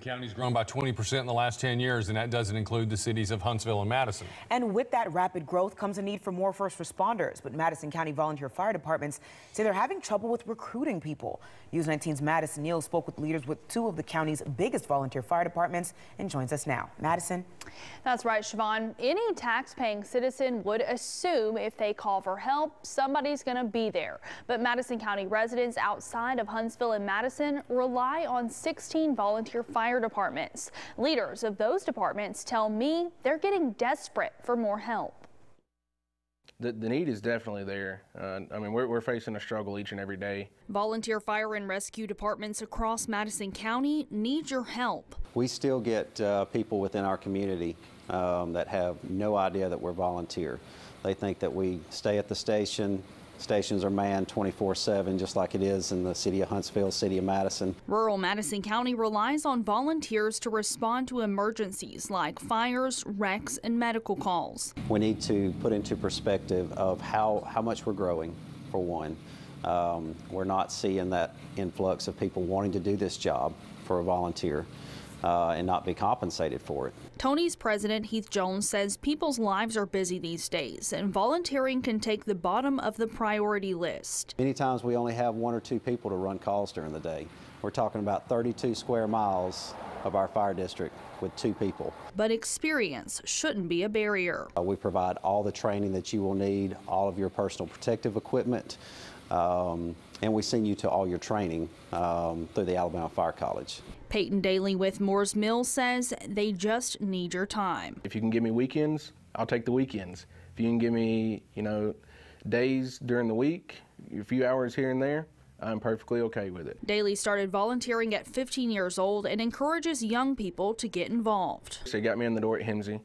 The county's grown by 20% in the last 10 years, and that doesn't include the cities of Huntsville and Madison. And with that rapid growth comes a need for more first responders. But Madison County volunteer fire departments say they're having trouble with recruiting people. News 19's Madison Neal spoke with leaders with two of the county's biggest volunteer fire departments and joins us now. Madison. That's right, Siobhan. Any tax-paying citizen would assume if they call for help, somebody's going to be there. But Madison County residents outside of Huntsville and Madison rely on 16 volunteer fire fire departments. Leaders of those departments tell me they're getting desperate for more help. The, the need is definitely there. Uh, I mean, we're, we're facing a struggle each and every day. Volunteer fire and rescue departments across Madison County need your help. We still get uh, people within our community um, that have no idea that we're volunteer. They think that we stay at the station, Stations are manned 24-7, just like it is in the city of Huntsville, city of Madison. Rural Madison County relies on volunteers to respond to emergencies like fires, wrecks, and medical calls. We need to put into perspective of how, how much we're growing, for one. Um, we're not seeing that influx of people wanting to do this job for a volunteer uh, and not be compensated for it. Toney's president, Heath Jones, says people's lives are busy these days, and volunteering can take the bottom of the priority list. Many times we only have one or two people to run calls during the day. We're talking about 32 square miles of our fire district with two people. But experience shouldn't be a barrier. Uh, we provide all the training that you will need, all of your personal protective equipment, um, and we send you to all your training um, through the Alabama Fire College. Peyton Daly with Moores Mill says they just need your time. If you can give me weekends, I'll take the weekends. If you can give me, you know, days during the week, a few hours here and there, I'm perfectly okay with it. Daly started volunteering at 15 years old and encourages young people to get involved. So he got me in the door at Hemsey.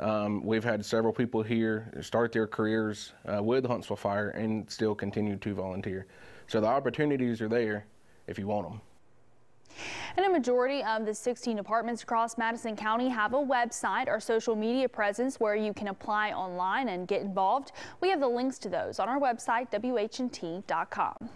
Um, we've had several people here start their careers uh, with Huntsville Fire and still continue to volunteer. So the opportunities are there if you want them. And a majority of the 16 departments across Madison County have a website or social media presence where you can apply online and get involved. We have the links to those on our website, WHNT.com.